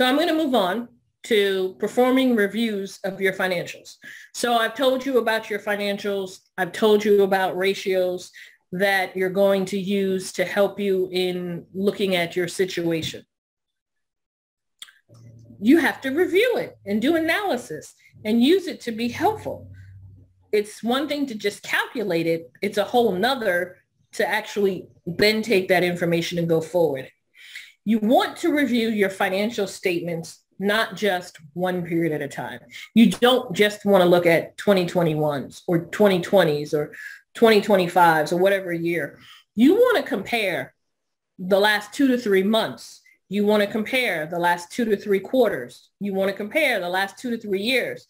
So I'm going to move on to performing reviews of your financials. So I've told you about your financials. I've told you about ratios that you're going to use to help you in looking at your situation. You have to review it and do analysis and use it to be helpful. It's one thing to just calculate it. It's a whole nother to actually then take that information and go forward. You want to review your financial statements not just one period at a time. You don't just want to look at 2021s or 2020s or 2025s or whatever year. You want to compare the last two to three months. You want to compare the last two to three quarters. You want to compare the last two to three years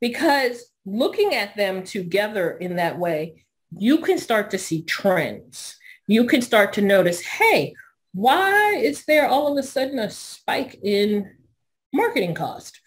because looking at them together in that way, you can start to see trends. You can start to notice, hey, why is there all of a sudden a spike in marketing cost?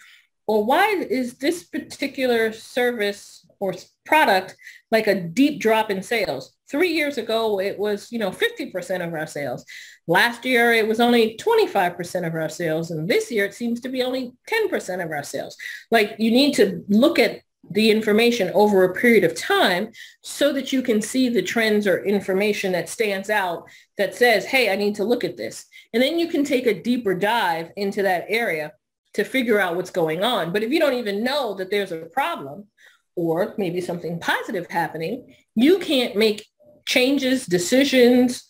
Or why is this particular service or product like a deep drop in sales? Three years ago, it was, you know, 50% of our sales. Last year, it was only 25% of our sales. And this year, it seems to be only 10% of our sales. Like you need to look at the information over a period of time so that you can see the trends or information that stands out that says, hey, I need to look at this. And then you can take a deeper dive into that area to figure out what's going on. But if you don't even know that there's a problem or maybe something positive happening, you can't make changes, decisions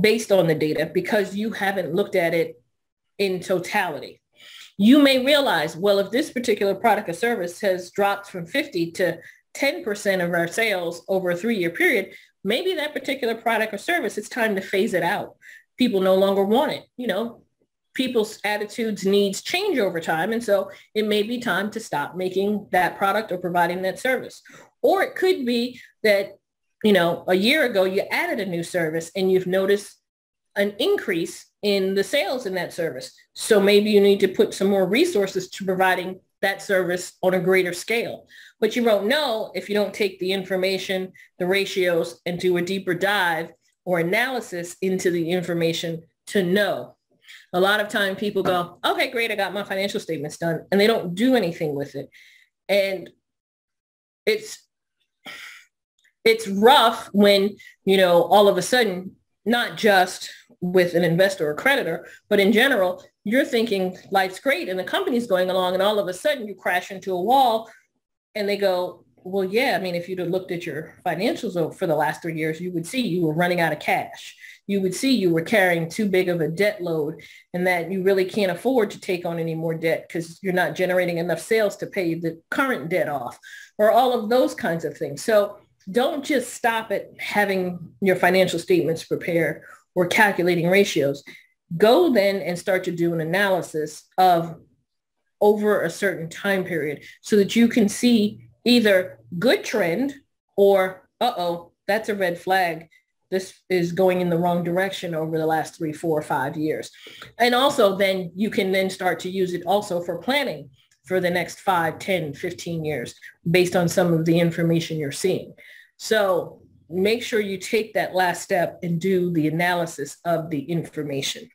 based on the data because you haven't looked at it in totality. You may realize, well, if this particular product or service has dropped from 50 to 10% of our sales over a three-year period, maybe that particular product or service, it's time to phase it out. People no longer want it. You know, people's attitudes, needs change over time. And so it may be time to stop making that product or providing that service. Or it could be that, you know, a year ago you added a new service and you've noticed an increase in the sales in that service. So maybe you need to put some more resources to providing that service on a greater scale. But you won't know if you don't take the information, the ratios, and do a deeper dive or analysis into the information to know a lot of time people go, okay, great, I got my financial statements done, and they don't do anything with it. And it's it's rough when, you know, all of a sudden, not just with an investor or creditor, but in general, you're thinking life's great and the company's going along and all of a sudden you crash into a wall and they go, well, yeah, I mean, if you'd have looked at your financials for the last three years, you would see you were running out of cash you would see you were carrying too big of a debt load and that you really can't afford to take on any more debt because you're not generating enough sales to pay the current debt off or all of those kinds of things. So don't just stop at having your financial statements prepared or calculating ratios. Go then and start to do an analysis of over a certain time period so that you can see either good trend or, uh-oh, that's a red flag this is going in the wrong direction over the last three, four, five years. And also then you can then start to use it also for planning for the next 5, 10, 15 years based on some of the information you're seeing. So make sure you take that last step and do the analysis of the information.